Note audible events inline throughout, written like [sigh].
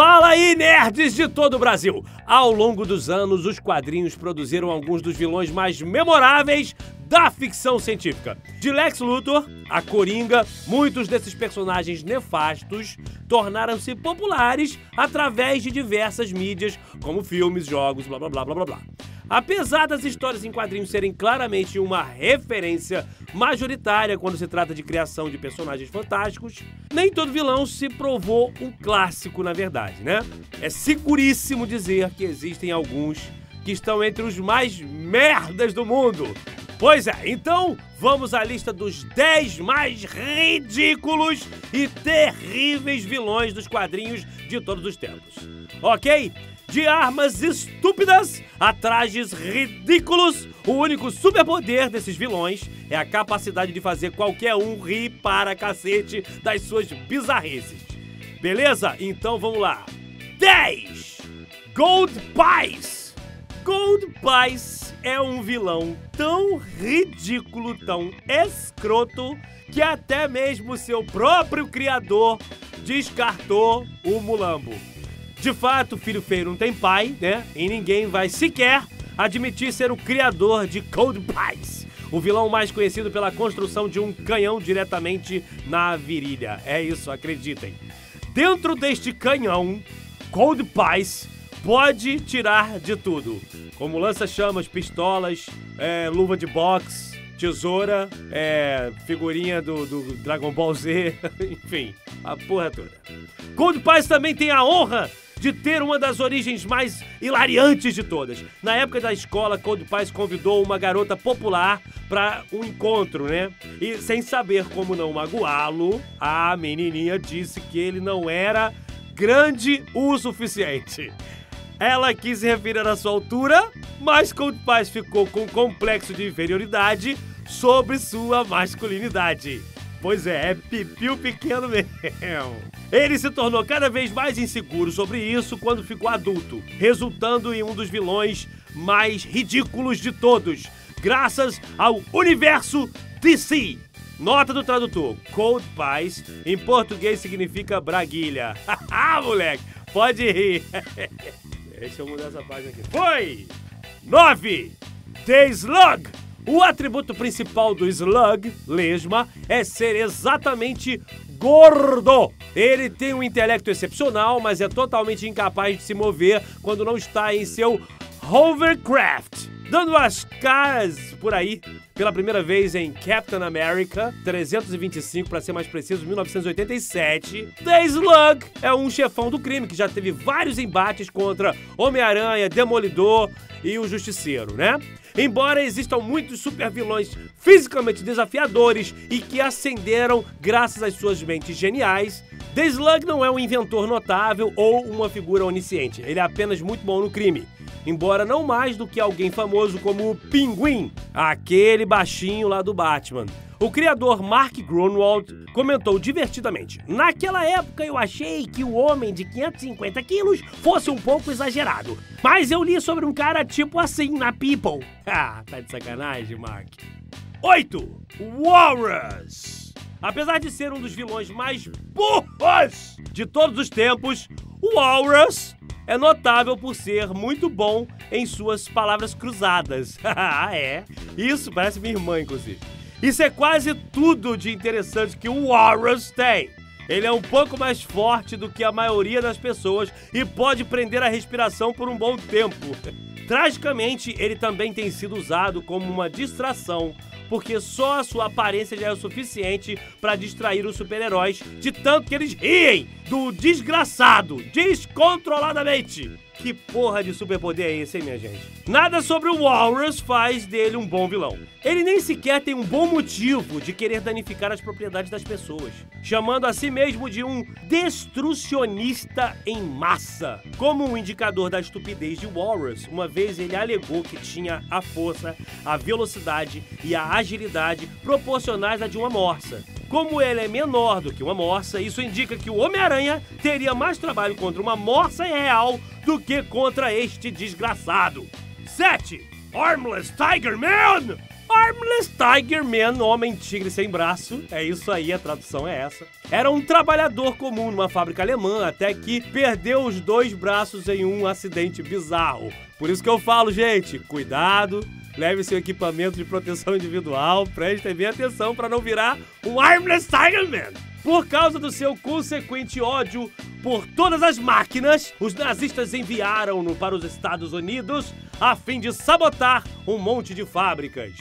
Fala aí, nerds de todo o Brasil! Ao longo dos anos, os quadrinhos produziram alguns dos vilões mais memoráveis da ficção científica. De Lex Luthor a Coringa, muitos desses personagens nefastos tornaram-se populares através de diversas mídias, como filmes, jogos, blá blá blá blá blá blá. Apesar das histórias em quadrinhos serem claramente uma referência majoritária quando se trata de criação de personagens fantásticos, nem todo vilão se provou um clássico, na verdade, né? É seguríssimo dizer que existem alguns que estão entre os mais merdas do mundo. Pois é, então vamos à lista dos 10 mais ridículos e terríveis vilões dos quadrinhos de todos os tempos. Ok? De armas estúpidas a trajes ridículos, o único superpoder desses vilões é a capacidade de fazer qualquer um rir para cacete das suas bizarrices. Beleza? Então vamos lá. 10. Gold Pies. Gold Pies é um vilão tão ridículo, tão escroto, que até mesmo seu próprio criador descartou o Mulambo. De fato, filho feio não tem pai, né? E ninguém vai sequer admitir ser o criador de Cold Pies, o vilão mais conhecido pela construção de um canhão diretamente na virilha. É isso, acreditem. Dentro deste canhão, Cold Pies pode tirar de tudo, como lança-chamas, pistolas, é, luva de boxe, tesoura, é, figurinha do, do Dragon Ball Z, [laughs] enfim, a porra toda. Cold Pies também tem a honra de ter uma das origens mais hilariantes de todas. Na época da escola, Cold Pies convidou uma garota popular para um encontro, né? E sem saber como não magoá-lo, a menininha disse que ele não era grande o suficiente. Ela quis se referir à sua altura, mas Cold Pies ficou com um complexo de inferioridade sobre sua masculinidade. Pois é, é pipiu pequeno mesmo. Ele se tornou cada vez mais inseguro sobre isso quando ficou adulto, resultando em um dos vilões mais ridículos de todos, graças ao universo DC. Nota do tradutor: Cold Pies em português significa braguilha. Haha, [laughs] moleque, pode rir. [laughs] Deixa eu mudar essa página aqui. Foi! 9. The Slug. O atributo principal do Slug, lesma, é ser exatamente gordo. Ele tem um intelecto excepcional, mas é totalmente incapaz de se mover quando não está em seu hovercraft. Dando as caras por aí pela primeira vez em Captain America 325, para ser mais preciso, 1987. The Slug é um chefão do crime que já teve vários embates contra Homem-Aranha, Demolidor e o Justiceiro, né? Embora existam muitos supervilões fisicamente desafiadores e que ascenderam graças às suas mentes geniais, The Slug não é um inventor notável ou uma figura onisciente. Ele é apenas muito bom no crime embora não mais do que alguém famoso como o Pinguim, aquele baixinho lá do Batman. O criador Mark Grunwald comentou divertidamente: Naquela época eu achei que o homem de 550 quilos fosse um pouco exagerado. Mas eu li sobre um cara tipo assim na People. [laughs] Ah, tá de sacanagem, Mark. 8. Walrus. Apesar de ser um dos vilões mais burros de todos os tempos, o Walrus é notável por ser muito bom em suas palavras cruzadas. [laughs] ah, é? Isso parece minha irmã, inclusive. Isso é quase tudo de interessante que o Walrus tem. Ele é um pouco mais forte do que a maioria das pessoas e pode prender a respiração por um bom tempo. [laughs] Tragicamente, ele também tem sido usado como uma distração porque só a sua aparência já é o suficiente para distrair os super-heróis de tanto que eles riem do desgraçado descontroladamente. Que porra de superpoder é esse, hein, minha gente? Nada sobre o Walrus faz dele um bom vilão. Ele nem sequer tem um bom motivo de querer danificar as propriedades das pessoas, chamando a si mesmo de um destrucionista em massa. Como um indicador da estupidez de Walrus, uma vez ele alegou que tinha a força, a velocidade e a agilidade proporcionais à de uma morsa. Como ele é menor do que uma morsa, isso indica que o Homem-Aranha teria mais trabalho contra uma morsa real do que contra este desgraçado. 7. Armless Tiger Man! Armless Tiger Man, homem tigre sem braço, é isso aí, a tradução é essa. Era um trabalhador comum numa fábrica alemã, até que perdeu os dois braços em um acidente bizarro. Por isso que eu falo, gente, cuidado, leve seu equipamento de proteção individual, prestem bem atenção para não virar um Armless Tiger Man. Por causa do seu consequente ódio por todas as máquinas, os nazistas enviaram-no para os Estados Unidos a fim de sabotar um monte de fábricas.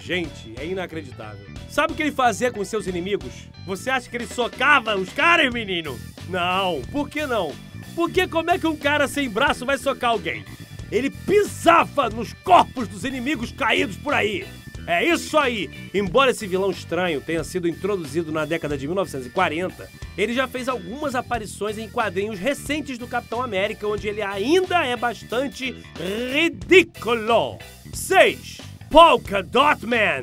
Gente, é inacreditável. Sabe o que ele fazia com seus inimigos? Você acha que ele socava os caras, menino? Não, por que não? Porque como é que um cara sem braço vai socar alguém? Ele pisava nos corpos dos inimigos caídos por aí. É isso aí! Embora esse vilão estranho tenha sido introduzido na década de 1940, ele já fez algumas aparições em quadrinhos recentes do Capitão América, onde ele ainda é bastante ridículo. 6. Polka Dot Man.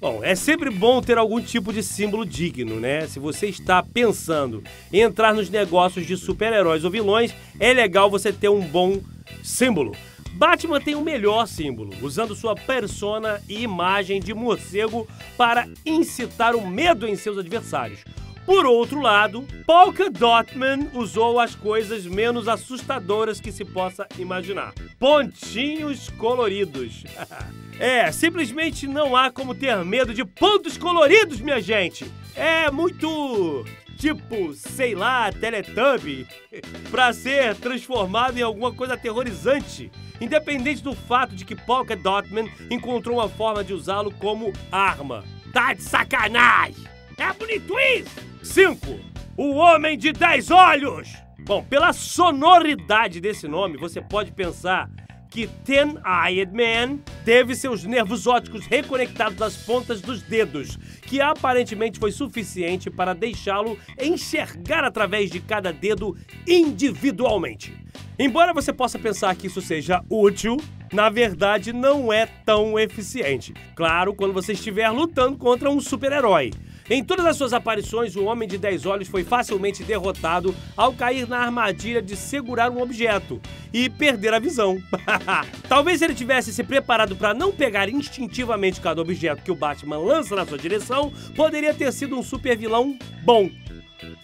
Bom, é sempre bom ter algum tipo de símbolo digno, né? Se você está pensando em entrar nos negócios de super-heróis ou vilões, é legal você ter um bom símbolo. Batman tem o melhor símbolo, usando sua persona e imagem de morcego para incitar o medo em seus adversários. Por outro lado, Polka Dotman usou as coisas menos assustadoras que se possa imaginar: pontinhos coloridos. [laughs] é, simplesmente não há como ter medo de pontos coloridos, minha gente. É muito tipo, sei lá, Teletubby, [laughs] para ser transformado em alguma coisa aterrorizante, independente do fato de que Polka Dotman encontrou uma forma de usá-lo como arma. Tá de sacanagem! É bonito isso! 5. O Homem de 10 Olhos! Bom, pela sonoridade desse nome, você pode pensar que Ten-Eyed Man teve seus nervos ópticos reconectados às pontas dos dedos, que aparentemente foi suficiente para deixá-lo enxergar através de cada dedo individualmente. Embora você possa pensar que isso seja útil, na verdade não é tão eficiente. Claro, quando você estiver lutando contra um super-herói. Em todas as suas aparições, o Homem de 10 Olhos foi facilmente derrotado ao cair na armadilha de segurar um objeto e perder a visão. [laughs] Talvez ele tivesse se preparado para não pegar instintivamente cada objeto que o Batman lança na sua direção, poderia ter sido um super vilão bom.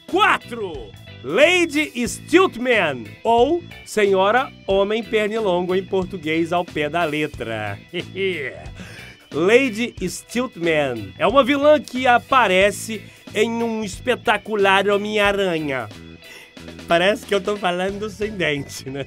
4. Lady Stiltman, ou Senhora Homem Pernilongo em português ao pé da letra. [laughs] Lady Stiltman. É uma vilã que aparece em um espetacular Homem-Aranha. Parece que eu tô falando sem dente, né?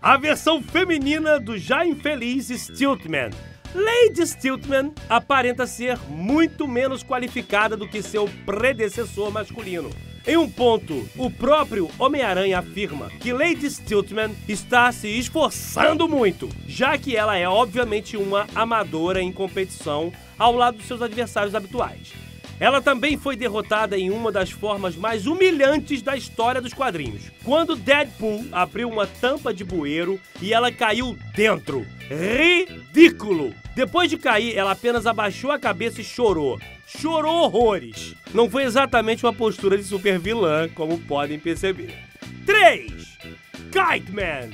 A versão feminina do já infeliz Stiltman. Lady Stiltman aparenta ser muito menos qualificada do que seu predecessor masculino. Em um ponto, o próprio Homem-Aranha afirma que Lady Stiltman está se esforçando muito, já que ela é obviamente uma amadora em competição ao lado dos seus adversários habituais. Ela também foi derrotada em uma das formas mais humilhantes da história dos quadrinhos, quando Deadpool abriu uma tampa de bueiro e ela caiu dentro. Ridículo! Depois de cair, ela apenas abaixou a cabeça e chorou. Chorou horrores. Não foi exatamente uma postura de super vilã, como podem perceber. 3. Kite Man.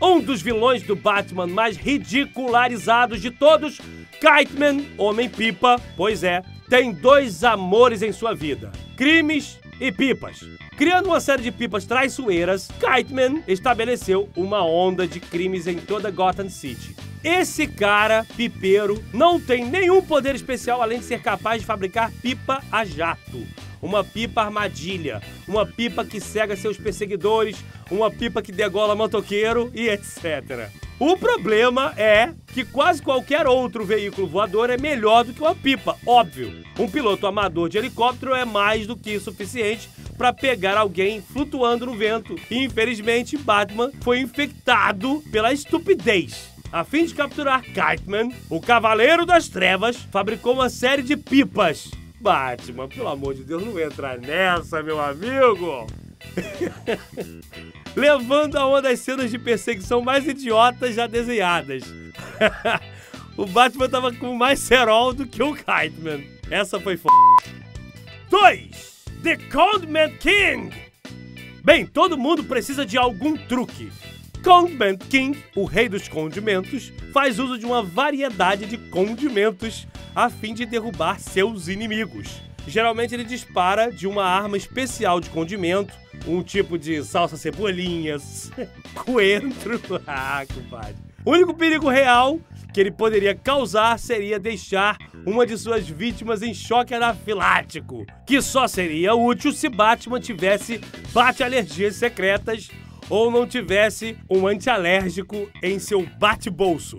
Um dos vilões do Batman mais ridicularizados de todos, Kite Man, Homem-Pipa, pois é, tem dois amores em sua vida: crimes e pipas. Criando uma série de pipas traiçoeiras, Kiteman estabeleceu uma onda de crimes em toda Gotham City. Esse cara, pipeiro, não tem nenhum poder especial além de ser capaz de fabricar pipa a jato. Uma pipa armadilha, uma pipa que cega seus perseguidores, uma pipa que degola motoqueiro e etc. O problema é que quase qualquer outro veículo voador é melhor do que uma pipa, óbvio. Um piloto amador de helicóptero é mais do que suficiente para pegar alguém flutuando no vento. E infelizmente, Batman foi infectado pela estupidez. A fim de capturar Kiteman, o Cavaleiro das Trevas fabricou uma série de pipas. Batman, pelo amor de Deus, não entra nessa, meu amigo! [laughs] levando a uma das cenas de perseguição mais idiotas já desenhadas. [laughs] o Batman tava com mais cerol do que o Kiteman. Essa foi f... 2. The Cold Man King. Bem, todo mundo precisa de algum truque. Condiment King, o rei dos condimentos, faz uso de uma variedade de condimentos a fim de derrubar seus inimigos. Geralmente ele dispara de uma arma especial de condimento, um tipo de salsa cebolinhas, [laughs] coentro. [laughs] ah, compadre. O único perigo real que ele poderia causar seria deixar uma de suas vítimas em choque anafilático, que só seria útil se Batman tivesse bate-alergias secretas ou não tivesse um antialérgico em seu bate-bolso.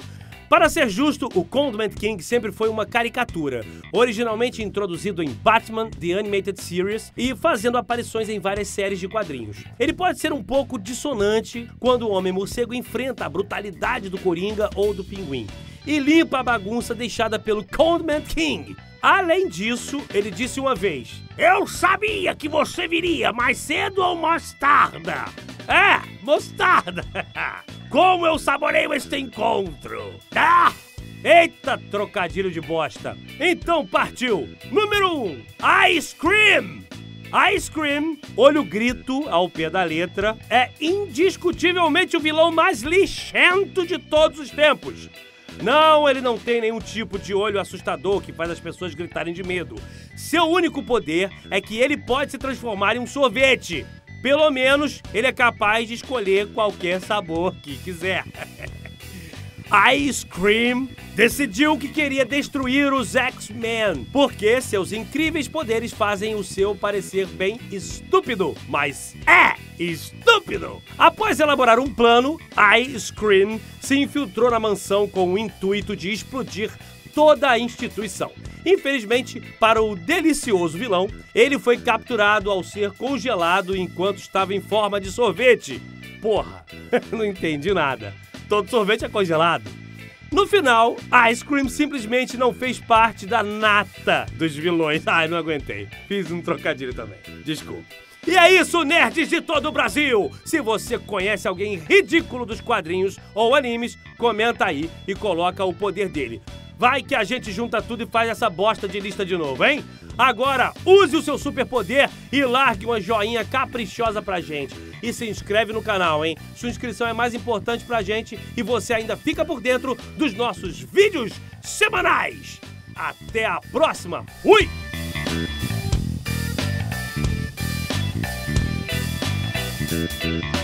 Para ser justo, o Condiment King sempre foi uma caricatura, originalmente introduzido em Batman The Animated Series e fazendo aparições em várias séries de quadrinhos. Ele pode ser um pouco dissonante quando o Homem-Morcego enfrenta a brutalidade do Coringa ou do Pinguim e limpa a bagunça deixada pelo Condiment King. Além disso, ele disse uma vez: Eu sabia que você viria mais cedo ou mais tarde. É, mostarda! [laughs] Como eu saboreio este encontro! Ah! Eita, trocadilho de bosta! Então partiu! Número 1: um, Ice Cream! Ice Cream, olho grito ao pé da letra, é indiscutivelmente o vilão mais lixento de todos os tempos. Não, ele não tem nenhum tipo de olho assustador que faz as pessoas gritarem de medo. Seu único poder é que ele pode se transformar em um sorvete. Pelo menos ele é capaz de escolher qualquer sabor que quiser. [laughs] Ice Cream decidiu que queria destruir os X-Men, porque seus incríveis poderes fazem o seu parecer bem estúpido, mas é estúpido. Após elaborar um plano, Ice Cream se infiltrou na mansão com o intuito de explodir toda a instituição. Infelizmente, para o delicioso vilão, ele foi capturado ao ser congelado enquanto estava em forma de sorvete. Porra, [laughs] não entendi nada. Todo sorvete é congelado. No final, Ice Cream simplesmente não fez parte da nata dos vilões. Ai, não aguentei. Fiz um trocadilho também. Desculpa. E é isso, nerds de todo o Brasil! Se você conhece alguém ridículo dos quadrinhos ou animes, comenta aí e coloca o poder dele. Vai que a gente junta tudo e faz essa bosta de lista de novo, hein? Agora, use o seu superpoder e largue uma joinha caprichosa pra gente. E se inscreve no canal, hein? Sua inscrição é mais importante pra gente e você ainda fica por dentro dos nossos vídeos semanais. Até a próxima. Fui! Thank